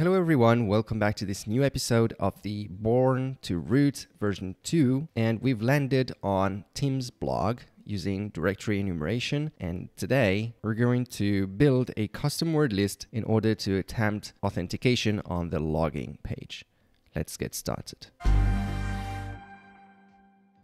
Hello everyone, welcome back to this new episode of the Born to Root version 2 and we've landed on Tim's blog using directory enumeration and today we're going to build a custom word list in order to attempt authentication on the logging page. Let's get started.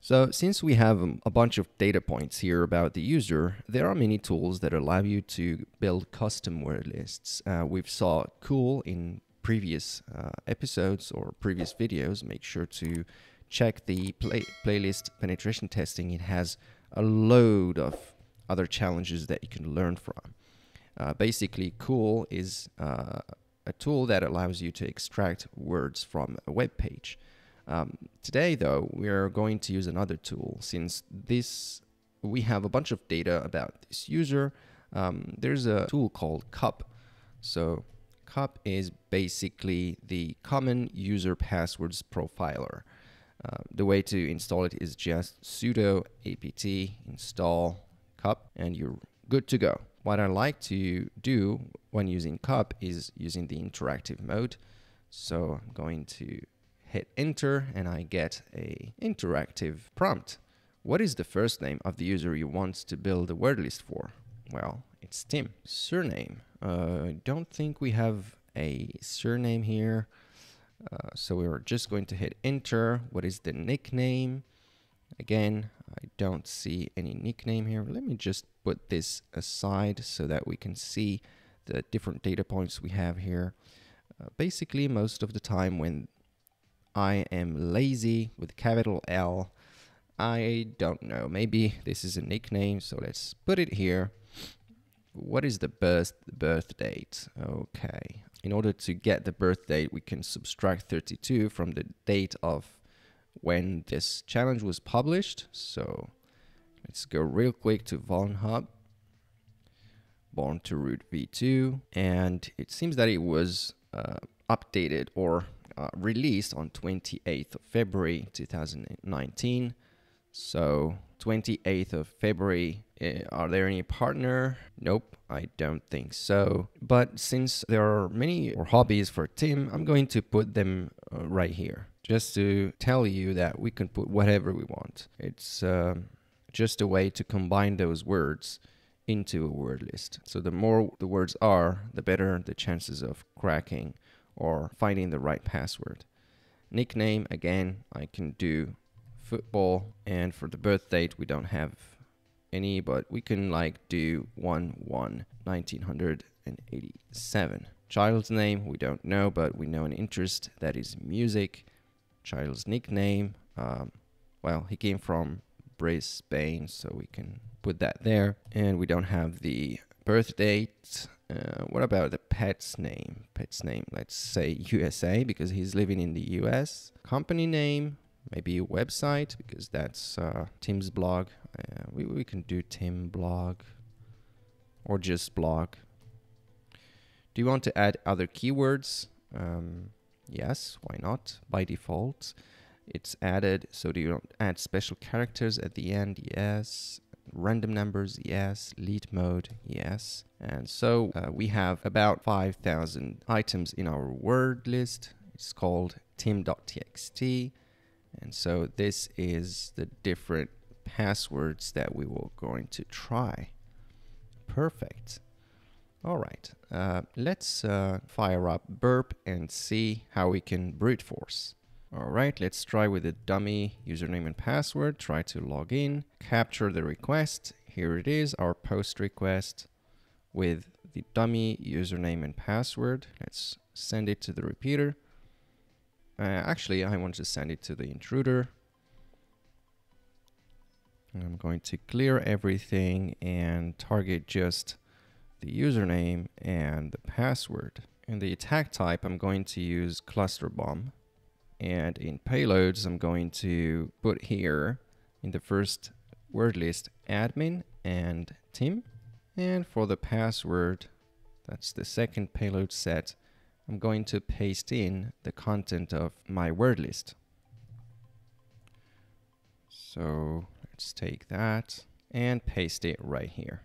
So since we have um, a bunch of data points here about the user, there are many tools that allow you to build custom word lists. Uh, we've saw Cool in previous uh, episodes or previous videos. Make sure to check the play playlist penetration testing. It has a load of other challenges that you can learn from. Uh, basically, Cool is uh, a tool that allows you to extract words from a web page. Um, today, though, we are going to use another tool since this we have a bunch of data about this user. Um, there's a tool called Cup. So Cup is basically the common user passwords profiler. Uh, the way to install it is just sudo apt install cup and you're good to go. What I like to do when using cup is using the interactive mode. So I'm going to hit enter and I get a interactive prompt. What is the first name of the user you want to build a word list for? Well, it's Tim. Surname. Uh, don't think we have a surname here. Uh, so we're just going to hit enter. What is the nickname? Again, I don't see any nickname here. Let me just put this aside so that we can see the different data points we have here. Uh, basically, most of the time when I am lazy with capital L. I don't know. Maybe this is a nickname, so let's put it here. What is the birth birth date? Okay. In order to get the birth date, we can subtract 32 from the date of when this challenge was published. So let's go real quick to VulnHub. Born to Root V2, and it seems that it was uh, updated or uh, released on 28th of February 2019. So 28th of February, uh, are there any partner? Nope, I don't think so. But since there are many or hobbies for Tim, I'm going to put them uh, right here just to tell you that we can put whatever we want. It's uh, just a way to combine those words into a word list. So the more the words are, the better the chances of cracking or finding the right password. Nickname, again, I can do football, and for the birth date, we don't have any, but we can like do 1 1 1987. Child's name, we don't know, but we know an interest that is music. Child's nickname, um, well, he came from Brisbane, so we can put that there. And we don't have the birth date, uh, what about the pet's name? Pet's name, let's say USA because he's living in the US. Company name, maybe a website because that's uh, Tim's blog. Uh, we, we can do Tim blog or just blog. Do you want to add other keywords? Um, yes, why not? By default, it's added. So do you add special characters at the end? Yes random numbers, yes, lead mode, yes. And so uh, we have about 5,000 items in our word list. It's called tim.txt. And so this is the different passwords that we were going to try. Perfect. All right, uh, let's uh, fire up burp and see how we can brute force. All right, let's try with the dummy username and password. Try to log in, capture the request. Here it is, our post request with the dummy username and password. Let's send it to the repeater. Uh, actually, I want to send it to the intruder. I'm going to clear everything and target just the username and the password. In the attack type, I'm going to use cluster bomb. And in payloads, I'm going to put here in the first word list admin and Tim. And for the password, that's the second payload set, I'm going to paste in the content of my word list. So let's take that and paste it right here.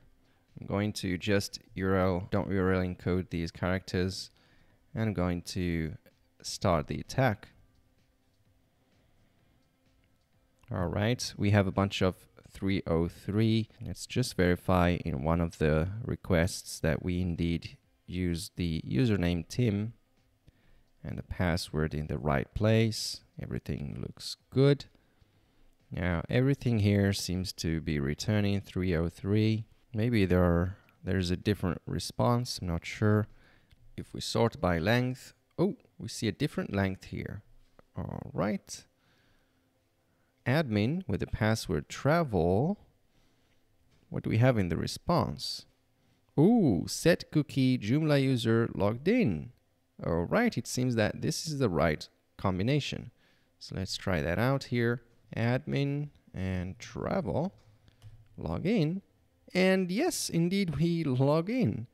I'm going to just URL, don't URL encode these characters And I'm going to start the attack. All right, we have a bunch of 303. Let's just verify in one of the requests that we indeed use the username Tim and the password in the right place. Everything looks good. Now everything here seems to be returning 303. Maybe there are, there's a different response, I'm not sure. If we sort by length, oh, we see a different length here. All right. Admin with the password travel. What do we have in the response? Ooh, set cookie Joomla user logged in. All right, it seems that this is the right combination. So let's try that out here. Admin and travel, log in. And yes, indeed, we log in.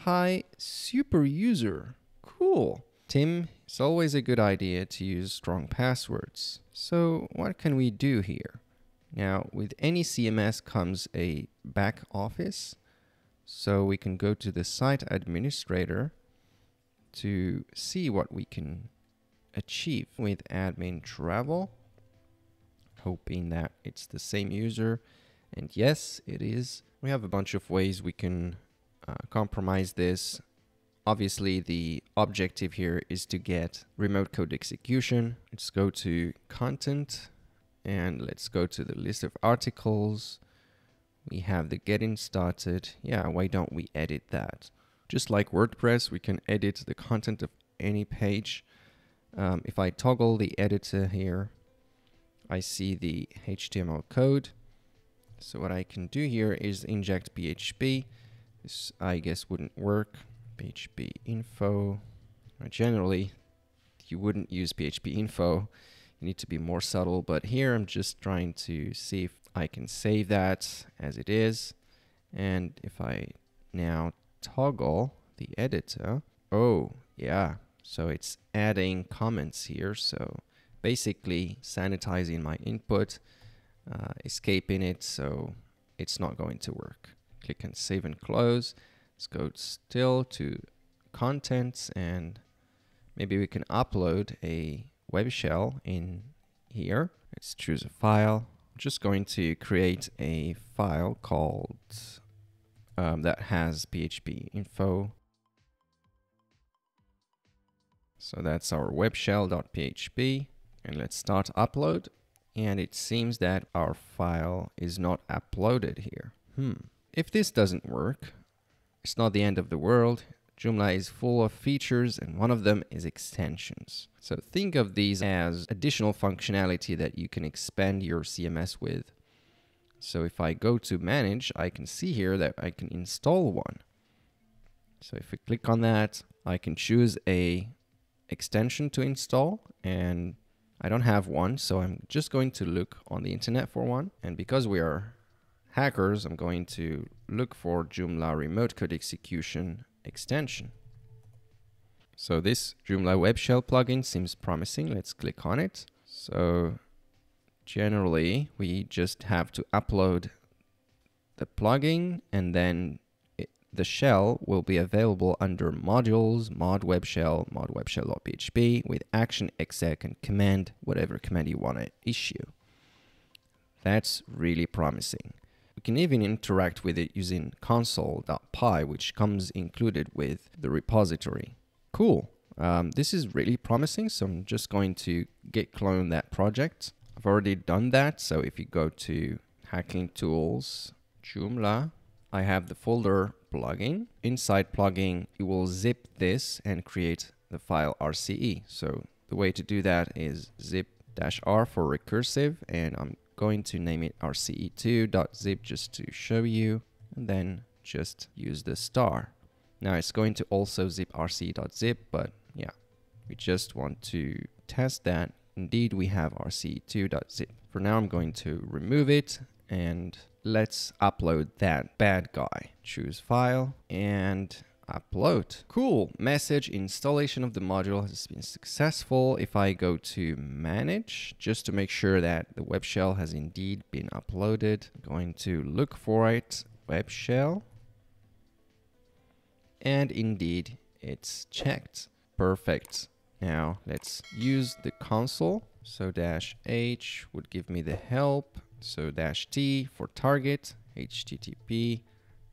Hi, super user. Cool. Tim, it's always a good idea to use strong passwords. So what can we do here? Now, with any CMS comes a back office. So we can go to the site administrator to see what we can achieve with admin travel, hoping that it's the same user. And yes, it is. We have a bunch of ways we can uh, compromise this. Obviously, the objective here is to get remote code execution. Let's go to content and let's go to the list of articles. We have the getting started. Yeah, why don't we edit that? Just like WordPress, we can edit the content of any page. Um, if I toggle the editor here, I see the HTML code. So what I can do here is inject PHP. This I guess wouldn't work. PHP info. Generally, you wouldn't use PHP info. You need to be more subtle, but here I'm just trying to see if I can save that as it is. And if I now toggle the editor. Oh, yeah. So it's adding comments here. So basically sanitizing my input, uh, escaping it. So it's not going to work. Click on save and close. Let's go still to contents and maybe we can upload a web shell in here. Let's choose a file. Just going to create a file called um, that has PHP info. So that's our web shell.php and let's start upload. And it seems that our file is not uploaded here. Hmm. If this doesn't work, it's not the end of the world. Joomla is full of features and one of them is extensions. So think of these as additional functionality that you can expand your CMS with. So if I go to manage, I can see here that I can install one. So if I click on that, I can choose a extension to install and I don't have one. So I'm just going to look on the internet for one. And because we are hackers, I'm going to look for Joomla remote code execution extension. So this Joomla web shell plugin seems promising. Let's click on it. So generally we just have to upload the plugin and then it, the shell will be available under modules, mod web shell, mod web shell.php with action exec and command, whatever command you want to issue. That's really promising. Can even interact with it using console.py, which comes included with the repository. Cool. Um, this is really promising, so I'm just going to git clone that project I've already done that. So if you go to hacking tools, Joomla, I have the folder plugin. Inside plugin, you will zip this and create the file RCE. So the way to do that is zip-r for recursive and I'm going to name it rce2.zip just to show you and then just use the star. Now it's going to also zip rce.zip, but yeah, we just want to test that indeed we have rce2.zip. For now, I'm going to remove it and let's upload that bad guy. Choose file and upload. Cool, message installation of the module has been successful. If I go to manage, just to make sure that the web shell has indeed been uploaded, I'm going to look for it, web shell, and indeed it's checked. Perfect. Now let's use the console. So dash H would give me the help. So dash T for target, HTTP,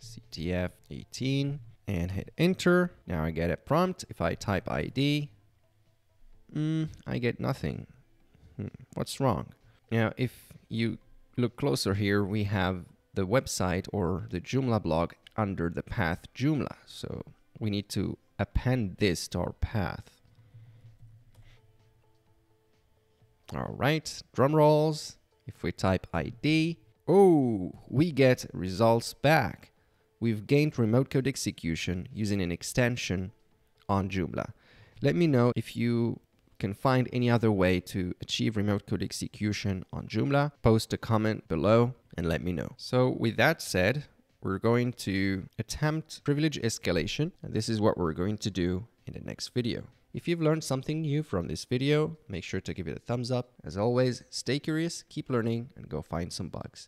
CTF 18 and hit enter. Now I get a prompt. If I type ID, mm, I get nothing. Hmm, what's wrong? Now, if you look closer here, we have the website or the Joomla blog under the path Joomla. So we need to append this to our path. All right, drum rolls. If we type ID, oh, we get results back. We've gained remote code execution using an extension on Joomla. Let me know if you can find any other way to achieve remote code execution on Joomla. Post a comment below and let me know. So with that said, we're going to attempt privilege escalation. And this is what we're going to do in the next video. If you've learned something new from this video, make sure to give it a thumbs up. As always, stay curious, keep learning, and go find some bugs.